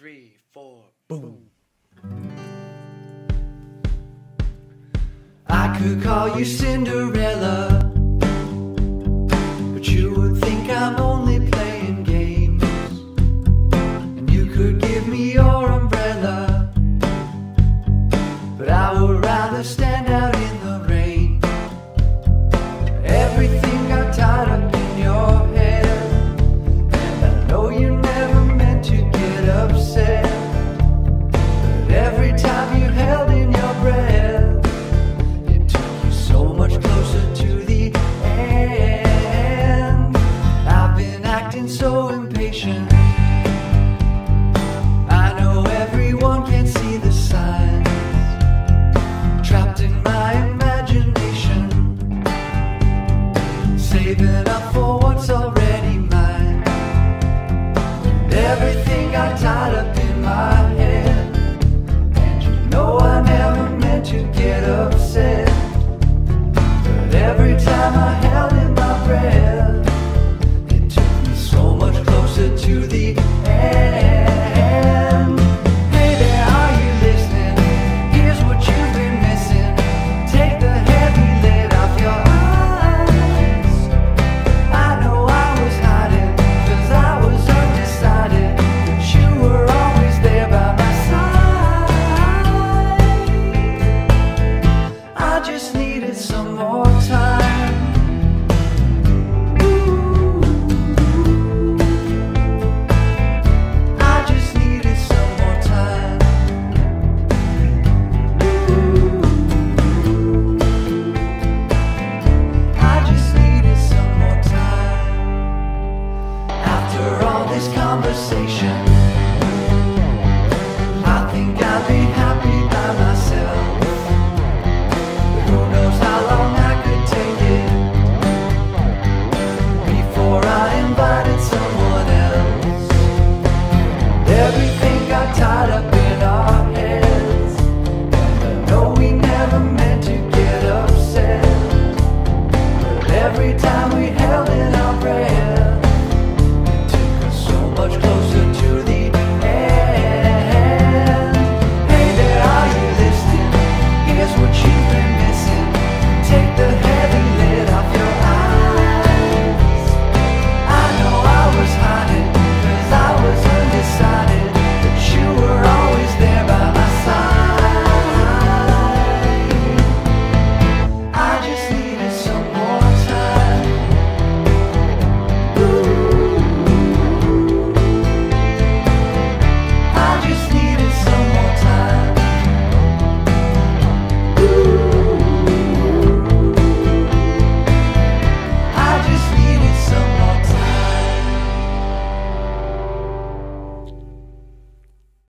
three, four, boom. I could call you Cinderella, been so impatient. I know everyone can see the signs. Trapped in my imagination. Saving up for what's already mine. Everything got tied are you listening? Here's what you've been missing. Take the heavy lid off your eyes. I know I was hiding, cause I was undecided. But you were always there by my side. I just needed some more time. This conversation. I think I'll be happy by myself. Who knows how long I could take it before I invited someone else. Everything got tied up.